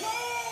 Woo!